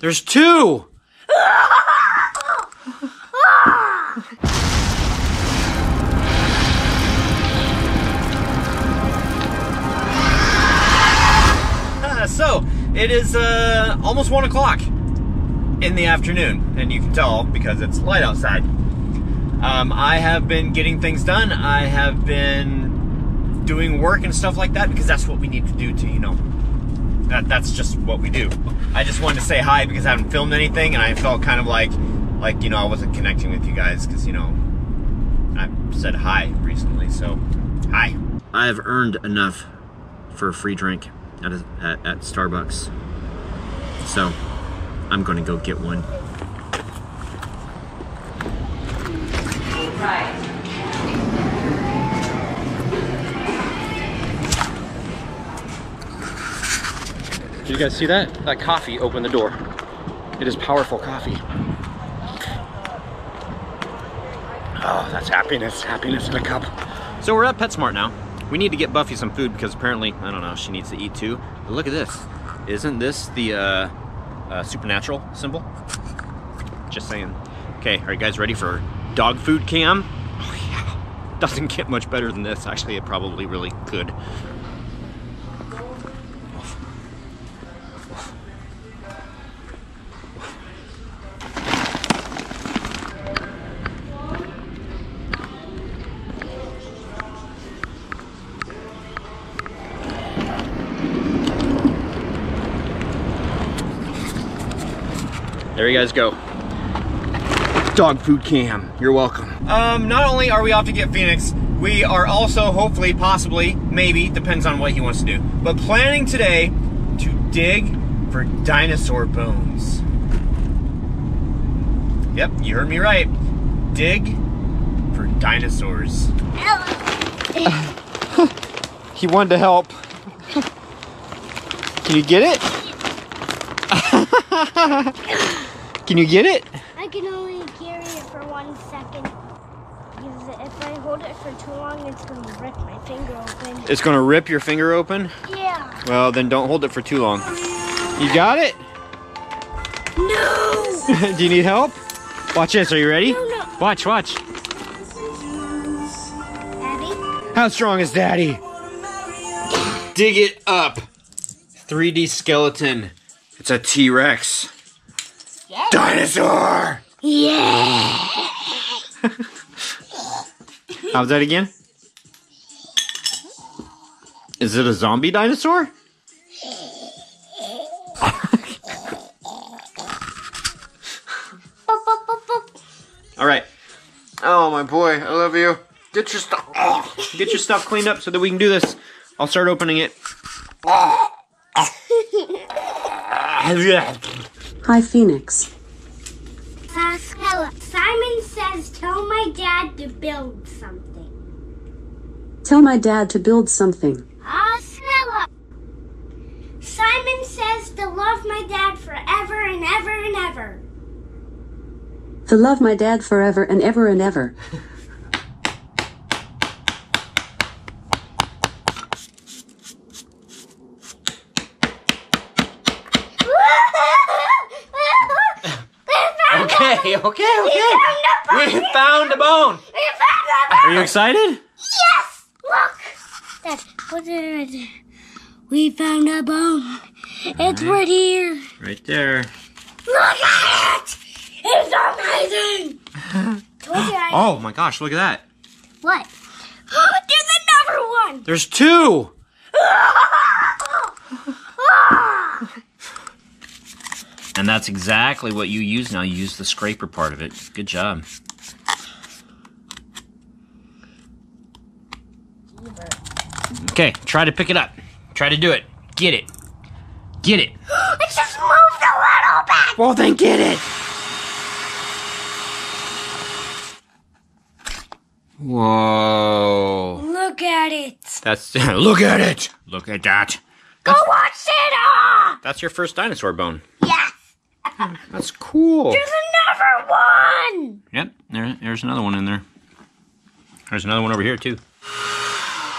There's two! Uh, so, it is uh, almost 1 o'clock in the afternoon, and you can tell because it's light outside. Um, I have been getting things done. I have been doing work and stuff like that because that's what we need to do to, you know, that, that's just what we do. I just wanted to say hi because I haven't filmed anything and I felt kind of like, like, you know, I wasn't connecting with you guys because, you know, I said hi recently, so hi. I have earned enough for a free drink at, a, at, at Starbucks. So, I'm gonna go get one. Did you guys see that? That coffee opened the door. It is powerful coffee. Oh, that's happiness. Happiness in a cup. So we're at PetSmart now. We need to get Buffy some food because apparently, I don't know, she needs to eat too. But look at this. Isn't this the uh, uh, supernatural symbol? Just saying. Okay, are you guys ready for dog food cam? Oh yeah. Doesn't get much better than this. Actually, it probably really could. There you guys go. Dog food cam. You're welcome. Um, not only are we off to get Phoenix, we are also hopefully, possibly, maybe, depends on what he wants to do, but planning today to dig for dinosaur bones. Yep, you heard me right. Dig for dinosaurs. he wanted to help. Can you get it? Can you get it? I can only carry it for one second. Because if I hold it for too long, it's going to rip my finger open. It's gonna rip your finger open? Yeah. Well, then don't hold it for too long. You got it? No! Do you need help? Watch this, are you ready? No, no. Watch, watch. Abby? How strong is daddy? Dig it up. 3D skeleton. It's a T-Rex. Yeah. Dinosaur! Yeah. How's that again? Is it a zombie dinosaur? All right. Oh, my boy, I love you. Get your stuff. oh, get your stuff cleaned up so that we can do this. I'll start opening it. Hi, Phoenix. Uh, Stella, Simon says, tell my dad to build something. Tell my dad to build something. Ah, Stella. Simon says to love my dad forever and ever and ever. To love my dad forever and ever and ever. Okay, okay, okay. We found a bone. We found a bone. Are you excited? Yes! Look! Dad, what did it? We found a bone. It's right here. Right there. Look at it! It's amazing! Told you I... Oh my gosh, look at that. What? Oh, there's another one! There's two. And that's exactly what you use now. You use the scraper part of it. Good job. Okay, try to pick it up. Try to do it. Get it. Get it. It just moved a little bit! Well, then get it. Whoa. Look at it! That's look at it. Look at that. Go watch it! Ah! That's your first dinosaur bone. Yes! That's cool. There's another one! Yep, there, there's another one in there. There's another one over here too.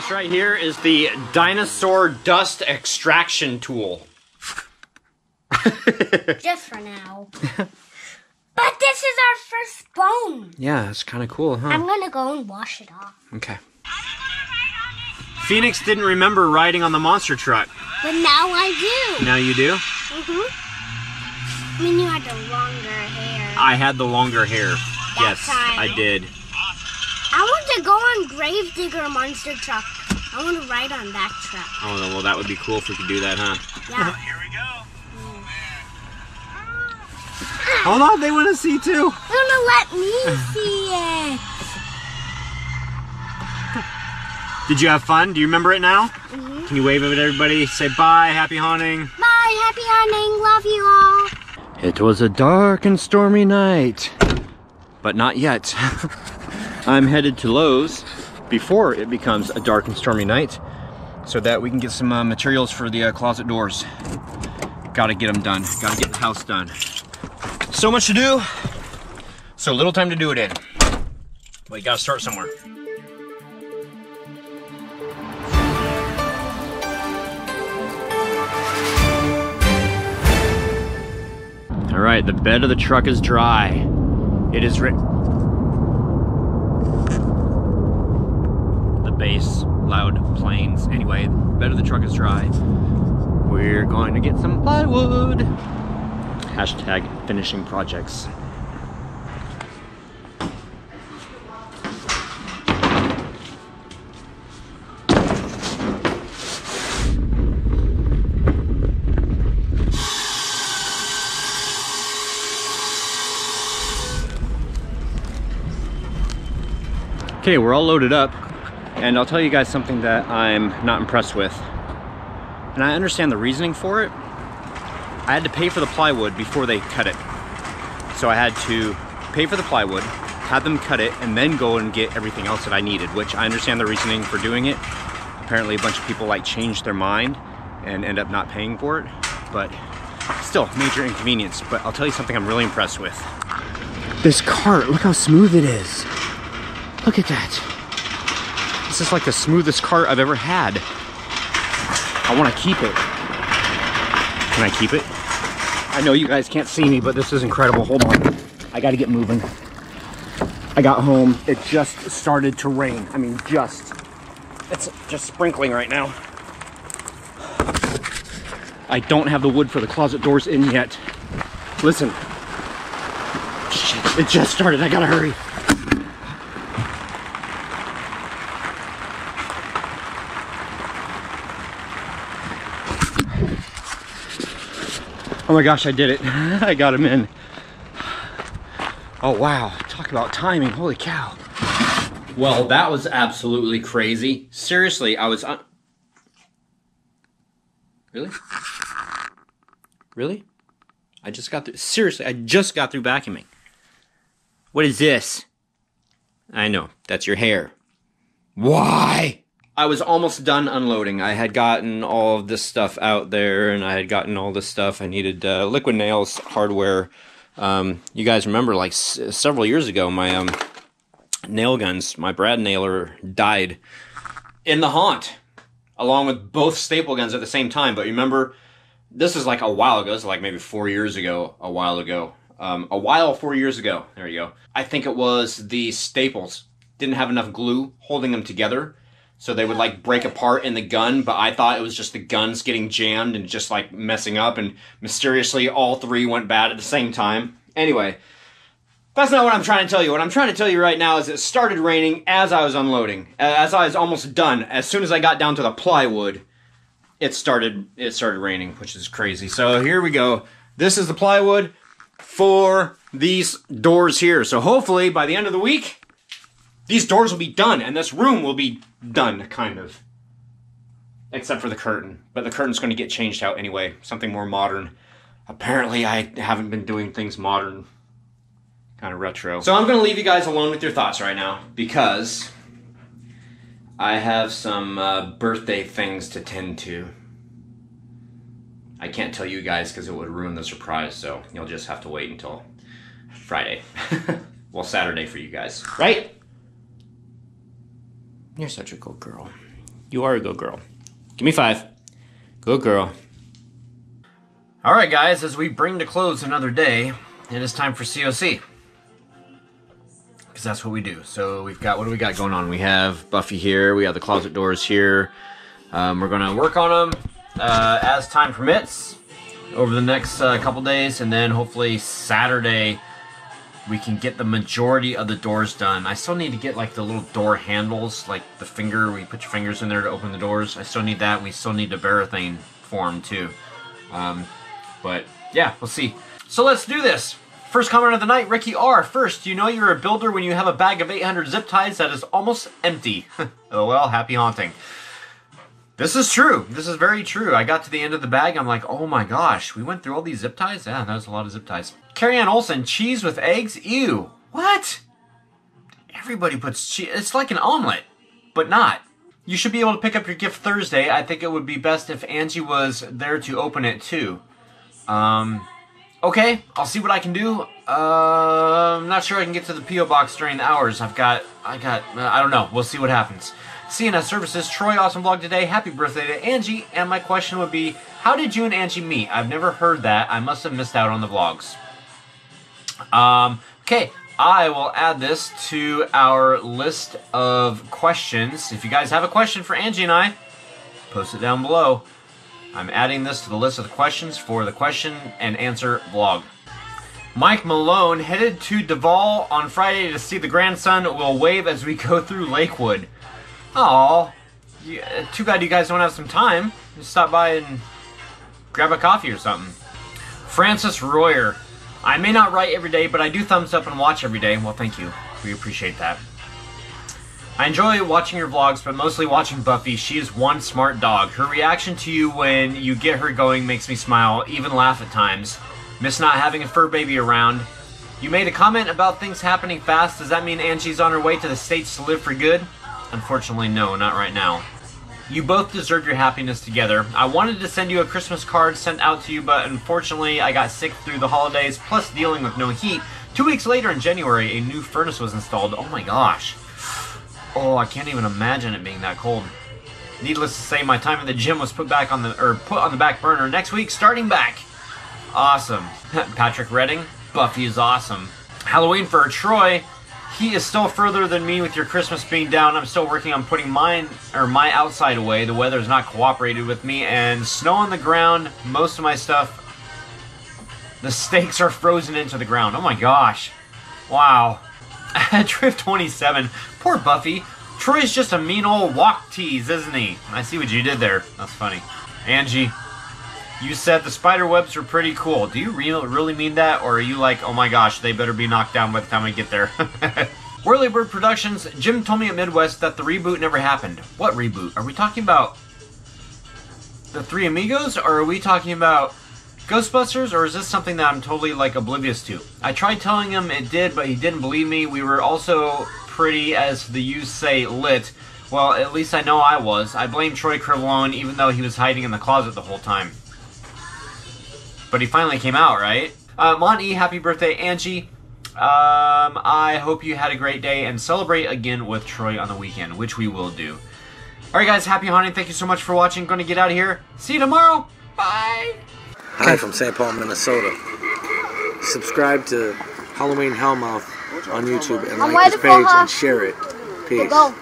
This right here is the dinosaur dust extraction tool. Just for now. but this is our first bone. Yeah, it's kind of cool, huh? I'm gonna go and wash it off. Okay. Phoenix didn't remember riding on the monster truck. But now I do. Now you do? Mm-hmm. I mean, you had the longer hair. I had the longer hair. yes, time. I did. I want to go on Gravedigger Monster Truck. I want to ride on that truck. Oh, well, that would be cool if we could do that, huh? Yeah. Here we go. Mm. Hold on, they want to see too. They're gonna let me see it. Did you have fun? Do you remember it now? Mhm. Can you wave at everybody? Say bye, happy hunting. Bye, happy hunting. Love you all. It was a dark and stormy night, but not yet. I'm headed to Lowe's before it becomes a dark and stormy night so that we can get some uh, materials for the uh, closet doors. Gotta get them done. Gotta get the house done. So much to do, so little time to do it in. But you gotta start somewhere. All right, the bed of the truck is dry. It is ri- bass, loud planes. Anyway, bed the truck is dry. We're going to get some plywood. Hashtag finishing projects. Okay, we're all loaded up, and I'll tell you guys something that I'm not impressed with. And I understand the reasoning for it. I had to pay for the plywood before they cut it. So I had to pay for the plywood, have them cut it, and then go and get everything else that I needed, which I understand the reasoning for doing it. Apparently a bunch of people like changed their mind and end up not paying for it, but still, major inconvenience. But I'll tell you something I'm really impressed with. This cart, look how smooth it is. Look at that. This is like the smoothest cart I've ever had. I want to keep it. Can I keep it? I know you guys can't see me, but this is incredible. Hold on. I got to get moving. I got home. It just started to rain. I mean, just. It's just sprinkling right now. I don't have the wood for the closet doors in yet. Listen. Shit, it just started. I gotta hurry. Oh my gosh, I did it. I got him in. Oh wow, talk about timing. Holy cow. Well, that was absolutely crazy. Seriously, I was Really? Really? I just got through Seriously, I just got through vacuuming. What is this? I know, that's your hair. Why? I was almost done unloading. I had gotten all of this stuff out there, and I had gotten all this stuff. I needed uh, liquid nails hardware. Um, you guys remember, like s- several years ago, my um, nail guns, my Brad nailer died in the haunt, along with both staple guns at the same time. But remember, this is like a while ago. This is like maybe four years ago, a while ago. Um, a while, four years ago. There you go. I think it was the staples didn't have enough glue holding them together so they would like break apart in the gun but i thought it was just the guns getting jammed and just like messing up and mysteriously all three went bad at the same time. Anyway that's not what i'm trying to tell you. What i'm trying to tell you right now is it started raining as i was unloading as i was almost done. As soon as i got down to the plywood it started it started raining which is crazy. So here we go. This is the plywood for these doors here. So hopefully by the end of the week these doors will be done and this room will be done kind of. Except for the curtain. But the curtain's going to get changed out anyway. Something more modern. Apparently i haven't been doing things modern. Kind of retro. So i'm going to leave you guys alone with your thoughts right now because i have some uh, birthday things to tend to. I can't tell you guys because it would ruin the surprise so you'll just have to wait until friday. Well saturday for you guys. Right you're such a good girl. You are a good girl. Give me five. Good girl. All right, guys, as we bring to close another day, it is time for COC. Because that's what we do. So we've got, what do we got going on? We have Buffy here, we have the closet doors here. Um, we're going to work on them uh, as time permits over the next uh, couple days, and then hopefully Saturday we can get the majority of the doors done. I still need to get like the little door handles, like the finger, we put your fingers in there to open the doors. I still need that. We still need the Varathane form too. Um, but yeah, we'll see. So let's do this. First comment of the night, Ricky R. First, you know you're a builder when you have a bag of 800 zip ties that is almost empty. oh well, happy haunting. This is true. This is very true. I got to the end of the bag. I'm like, oh my gosh, we went through all these zip ties? Yeah, that was a lot of zip ties. Carrie Ann Olson, cheese with eggs? Ew. What? Everybody puts cheese. It's like an omelet, but not. You should be able to pick up your gift Thursday. I think it would be best if Angie was there to open it too. Um, okay, I'll see what I can do. Uh, I'm not sure I can get to the PO box during the hours. I've got, I got, uh, I don't know. We'll see what happens. CNS Services, Troy, awesome vlog today. Happy birthday to Angie. And my question would be, how did you and Angie meet? I've never heard that. I must have missed out on the vlogs. Um, okay, I will add this to our list of questions. If you guys have a question for Angie and I, post it down below. I'm adding this to the list of the questions for the question and answer vlog. Mike Malone headed to Duvall on Friday to see the grandson. Will wave as we go through Lakewood. Oh, too bad you guys don't have some time. Just stop by and grab a coffee or something. Francis Royer. I may not write every day, but I do thumbs up and watch every day. Well, thank you. We appreciate that. I enjoy watching your vlogs, but mostly watching Buffy. She is one smart dog. Her reaction to you when you get her going makes me smile, even laugh at times. Miss not having a fur baby around. You made a comment about things happening fast. Does that mean Angie's on her way to the States to live for good? Unfortunately, no, not right now. You both deserve your happiness together. I wanted to send you a Christmas card sent out to you, but unfortunately I got sick through the holidays, plus dealing with no heat. Two weeks later in January, a new furnace was installed. Oh my gosh. Oh, I can't even imagine it being that cold. Needless to say, my time at the gym was put back on the or put on the back burner. Next week, starting back. Awesome. Patrick Redding, Buffy is awesome. Halloween for Troy. He is still further than me with your Christmas being down. I'm still working on putting mine or my outside away. The weather has not cooperated with me, and snow on the ground. Most of my stuff. The stakes are frozen into the ground. Oh my gosh. Wow. Drift 27. Poor Buffy. Troy's just a mean old walk tease, isn't he? I see what you did there. That's funny. Angie, you said the spider webs were pretty cool. Do you re really mean that? Or are you like, oh my gosh, they better be knocked down by the time I get there? Whirlybird Productions, Jim told me at Midwest that the reboot never happened. What reboot? Are we talking about the Three Amigos? Or are we talking about Ghostbusters? Or is this something that I'm totally like oblivious to? I tried telling him it did, but he didn't believe me. We were also pretty, as the youth say, lit. Well, at least I know I was. I blame Troy Crivellone, even though he was hiding in the closet the whole time. But he finally came out, right? Uh, Monty, happy birthday, Angie. Um, I hope you had a great day and celebrate again with Troy on the weekend, which we will do. Alright guys, happy hunting. Thank you so much for watching. Gonna get out of here. See you tomorrow. Bye. Hi from St. Paul, Minnesota. Subscribe to Halloween Hellmouth on YouTube and like this page and share it. Peace. Go.